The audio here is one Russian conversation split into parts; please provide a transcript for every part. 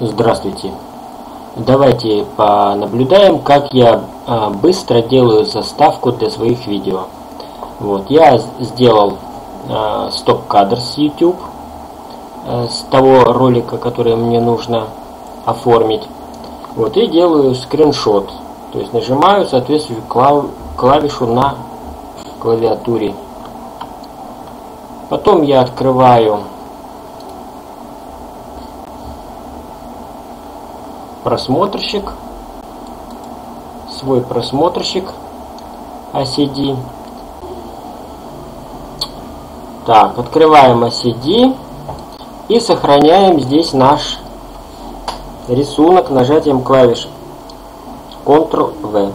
Здравствуйте. Давайте понаблюдаем, как я а, быстро делаю заставку для своих видео. Вот, я сделал а, стоп-кадр с YouTube, а, с того ролика, который мне нужно оформить. Вот, и делаю скриншот. То есть нажимаю соответствующую клав клавишу на клавиатуре. Потом я открываю просмотрщик, свой просмотрщик ACD. Так, открываем ACD и сохраняем здесь наш рисунок нажатием клавиш Ctrl-V.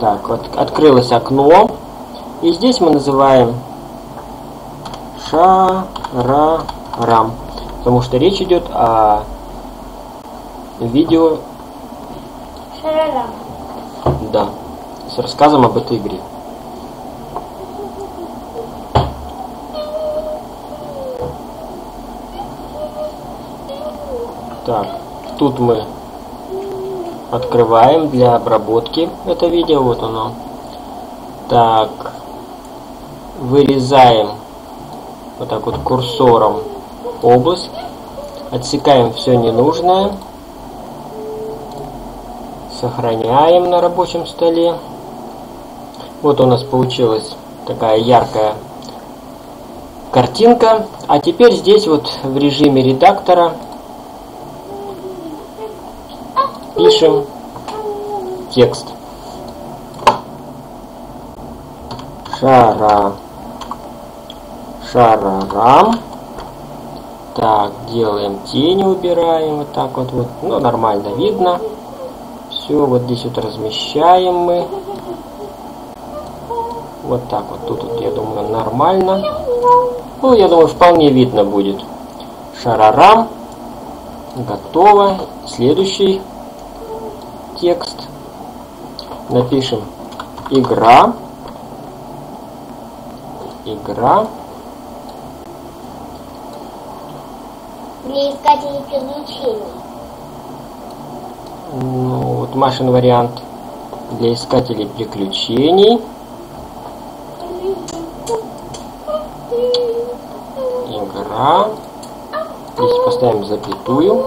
Так, вот открылось окно. И здесь мы называем шарарам. Потому что речь идет о видео Шарарам. Да, с рассказом об этой игре. Так, тут мы открываем для обработки это видео, вот оно. Так, вырезаем вот так вот курсором область, отсекаем все ненужное, сохраняем на рабочем столе. Вот у нас получилась такая яркая картинка. А теперь здесь вот в режиме редактора пишем текст. Шара. Шарарам. Так, делаем тени, убираем вот так вот, вот. Ну, нормально видно. Все, вот здесь вот размещаем мы. Вот так вот. Тут вот, я думаю, нормально. Ну, я думаю, вполне видно будет. Шарарам. Готово. Следующий текст. Напишем игра. Игра. Для искателей приключений. Ну, вот Машин вариант для искателей приключений. Игра. Здесь поставим запятую.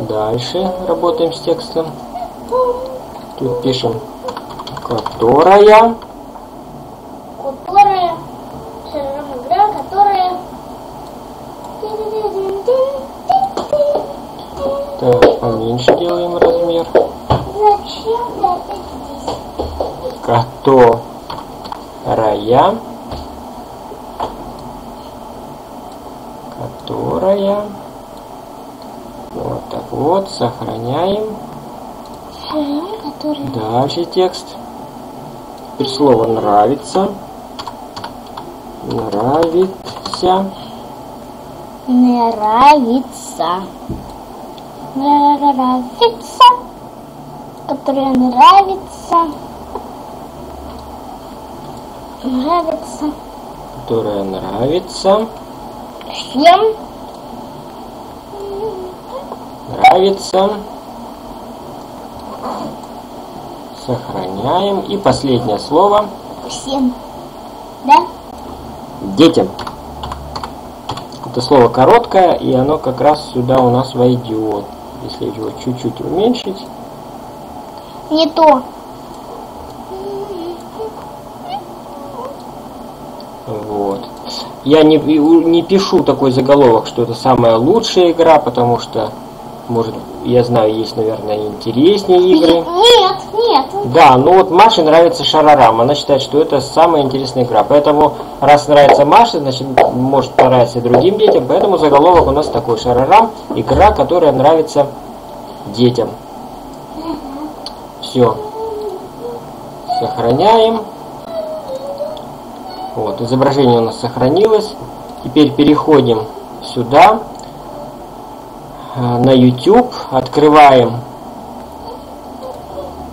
Дальше работаем с текстом. Тут пишем которая. Шарарам игра, которая... так, поменьше делаем размер. Которая которая вот так вот сохраняем. Которая... дальше текст. Теперь слово нравится нравится Нравится. Нравится. Которая нравится. Нравится. которая нравится Всем. нравится сохраняем и последнее слово Всем. Да? детям это слово короткое и оно как раз сюда у нас войдет если его чуть-чуть уменьшить Не то. Вот. Я не, не пишу такой заголовок, что это самая лучшая игра, потому что, может, я знаю, есть, наверное, интереснее игры. Нет, нет. Да, ну вот Маше нравится Шарарам. Она считает, что это самая интересная игра. Поэтому, раз нравится Маше, значит, может понравиться и другим детям. Поэтому заголовок у нас такой Шарарам. Игра, которая нравится детям. Все. Сохраняем. Вот, изображение у нас сохранилось. Теперь переходим сюда, э, на YouTube, открываем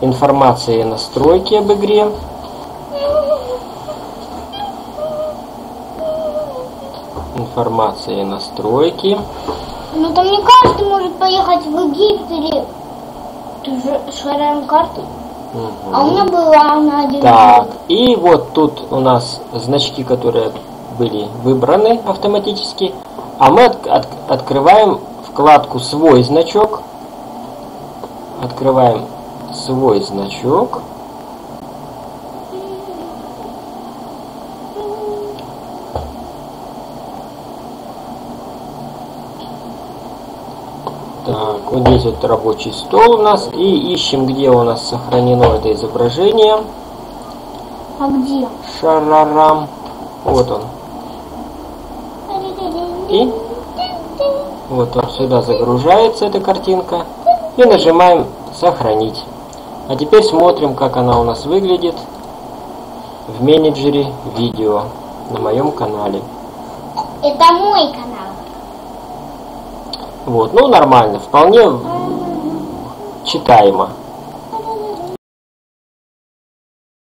информация и настройки об игре. Информация и настройки. Ну там не каждый может поехать в Египет или же шараем карты. Угу. А у меня была она один. Так, год. и вот тут у нас значки, которые были выбраны автоматически. А мы от, от, открываем вкладку «Свой значок». Открываем свой значок. Так, вот здесь вот рабочий стол у нас. И ищем, где у нас сохранено это изображение. А где? Шарарам. Вот он. И вот он сюда загружается, эта картинка. И нажимаем «Сохранить». А теперь смотрим, как она у нас выглядит в менеджере видео на моем канале. Это мой канал. Вот, ну нормально, вполне читаемо.